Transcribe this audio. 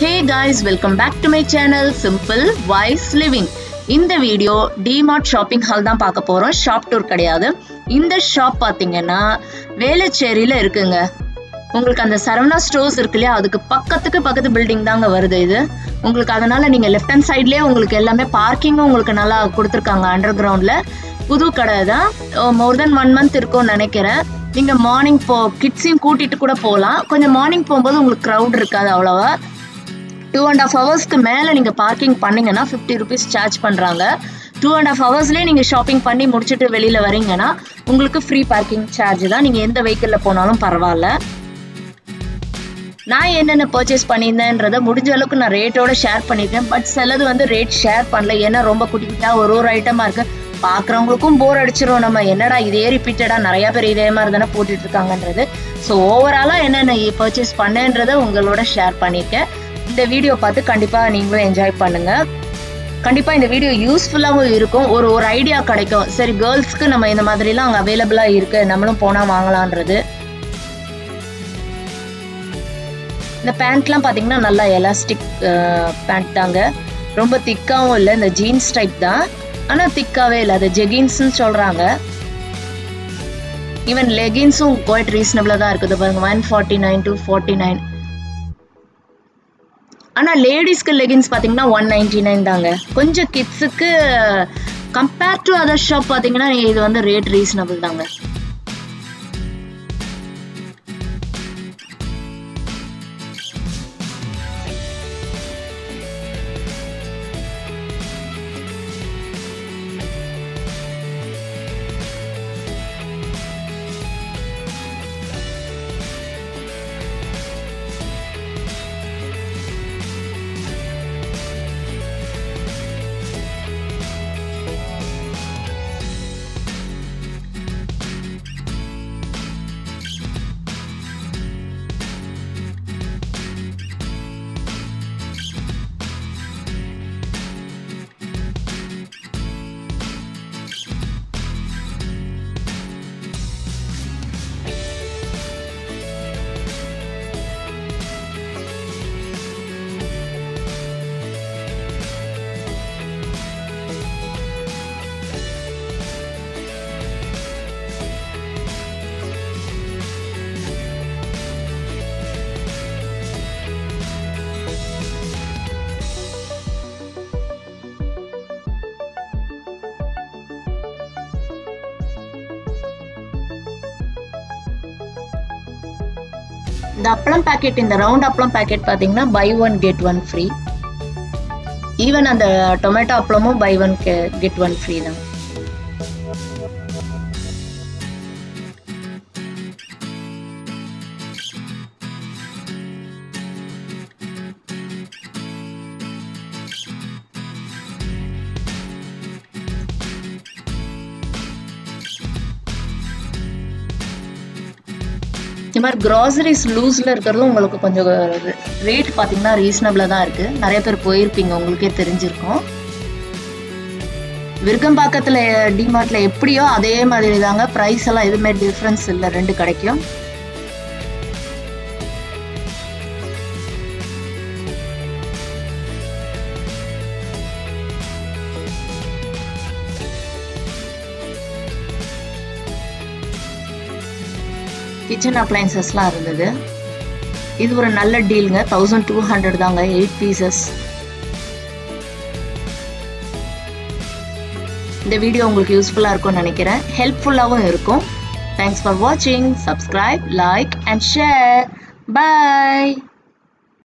Hey guys welcome back to my channel simple wise living இந்த video DMart shopping hall தான் பார்க்க போகிறோம் shop tour கிடையாது. இந்த ஷாப் பார்த்தீங்கன்னா வேளச்சேரியில் இருக்குங்க. உங்களுக்கு அந்த சரவணா ஸ்டோர்ஸ் இருக்கு இல்லையா? அதுக்கு பக்கத்துக்கு பக்கத்து பில்டிங் தாங்க வருது இது. உங்களுக்கு அதனால நீங்கள் லெஃப்ட் ஹேண்ட் சைட்லேயே உங்களுக்கு எல்லாமே பார்க்கிங்கும் உங்களுக்கு நல்லா கொடுத்துருக்காங்க அண்டர் கிரவுண்டில் புது கடை தான். மோர் தென் ஒன் மந்த் இருக்கும்னு நினைக்கிறேன். நீங்கள் மார்னிங் போ கிட்ஸையும் கூட்டிகிட்டு கூட போகலாம். கொஞ்சம் மார்னிங் போகும்போது உங்களுக்கு க்ரௌட் இருக்காது அவ்வளோவா. டூ அண்ட் ஆஃப் ஹவர்ஸ்க்கு மேலே நீங்கள் பார்க்கிங் பண்ணீங்கன்னா ஃபிஃப்டி ருபீஸ் சார்ஜ் பண்ணுறாங்க டூ அண்ட் ஆஃப் ஹவர்ஸ்லேயே நீங்கள் ஷாப்பிங் பண்ணி முடிச்சுட்டு வெளியில் வரீங்கன்னா உங்களுக்கு ஃப்ரீ பார்க்கிங் சார்ஜ் தான். நீங்கள் எந்த வெஹிக்கிளில் போனாலும் பரவாயில்ல. நான் என்னென்ன பர்ச்சேஸ் பண்ணியிருந்தேன்றதை முடிஞ்ச அளவுக்கு நான் ரேட்டோட ஷேர் பண்ணியிருக்கேன் பட் சிலது வந்து ரேட் ஷேர் பண்ணல. ஏன்னா ரொம்ப குட்டி குட்டியாக ஒரு ஒரு ஐட்டமாக இருக்குது பார்க்குறவங்களுக்கும் போர் அடிச்சிடும் நம்ம என்னடா இதே ரிப்பீட்டடாக நிறையா பேர் இதே மாதிரி தானே போட்டுட்டு இருக்காங்கன்றது. ஸோ ஓவராலாக என்னென்ன பர்ச்சேஸ் பண்ணேன்றதை உங்களோட ஷேர் பண்ணியிருக்கேன். இந்த வீடியோ பார்த்து கண்டிப்பாக நீங்களும் என்ஜாய் பண்ணுங்கள் கண்டிப்பாக இந்த வீடியோ யூஸ்ஃபுல்லாகவும் இருக்கும். ஒரு ஒரு ஐடியா கிடைக்கும். சரி கேர்ள்ஸ்க்கு நம்ம இந்த மாதிரிலாம் அங்கே அவைலபிளாக இருக்குது நம்மளும் போனால் வாங்கலான்றது. இந்த பேண்ட்லாம் பார்த்தீங்கன்னா நல்லா எலாஸ்டிக் பேண்ட் தாங்க. ரொம்ப திக்காகவும் இல்லை. இந்த ஜீன்ஸ் டைப் தான். ஆனால் திக்காகவே இல்லை. அது ஜெகின்ஸ்னு சொல்கிறாங்க ஈவன் லெகின்ஸும் குவாய்ட் ரீசனபிளாக தான் இருக்குது பாருங்க. One forty nine two forty nine ஆனால் லேடிஸ்க்கு லெகின்ஸ் பார்த்தீங்கன்னா ஒன் நைன்டி நைன் தாங்க. கொஞ்சம் கிட்ஸுக்கு கம்பேர் டு அதர் ஷாப் பார்த்தீங்கன்னா இது வந்து ரேட் ரீசனபிள் தாங்க. இந்த அப்பளம் பேக்கெட் இந்த ரவுண்ட் அப்பளம் பேக்கெட் பார்த்தீங்கன்னா buy one get one free even அந்த tomato அப்பளமும் buy one get one free தான். மாதிரி க்ராசரிஸ் லூஸில் இருக்கிறதும் உங்களுக்கு கொஞ்சம் ரேட் பார்த்தீங்கன்னா ரீசனபிளாக தான் இருக்குது நிறைய பேர் போயிருப்பீங்க உங்களுக்கே தெரிஞ்சிருக்கும். விருகம்பாக்கத்தில் டிமார்ட்டில் எப்படியோ அதே மாதிரி தாங்க ப்ரைஸ் எல்லாம் எதுவுமே டிஃப்ரென்ஸ் இல்லை ரெண்டு கிடைக்கும். கிச்சன் அப்ளைன்சஸ்லாம் இருந்தது. இது ஒரு நல்ல டீலுங்க தௌசண்ட் டூ ஹண்ட்ரட் தாங்க. எயிட் பீசஸ் இந்த வீடியோ உங்களுக்கு யூஸ்ஃபுல்லாக இருக்கும்னு நினைக்கிறேன். ஹெல்ப்ஃபுல்லாகவும் இருக்கும். தேங்க்ஸ் ஃபார் வாட்சிங் subscribe like and share bye